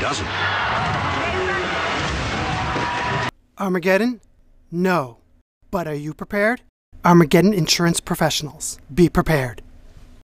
doesn't. Armageddon? No. But are you prepared? Armageddon Insurance Professionals. Be prepared.